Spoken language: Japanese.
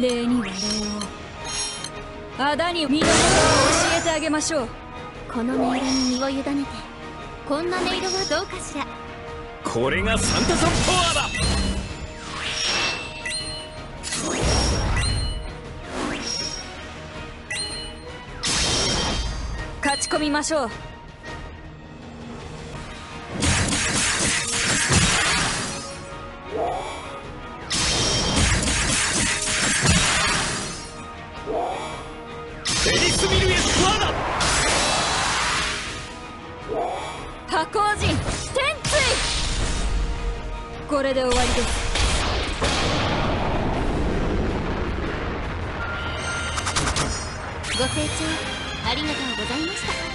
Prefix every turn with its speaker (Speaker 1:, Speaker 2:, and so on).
Speaker 1: 礼には礼をあだに身の程を教えてあげましょう。
Speaker 2: この音色に身を委ねてこんな音色はどうかしら。
Speaker 3: これがサンタさんパワーだ。
Speaker 1: 勝ち込みましょう
Speaker 3: ミルエスパーだ
Speaker 1: 箱人天椎これで終わりです。
Speaker 2: ご清聴ありがとうございました。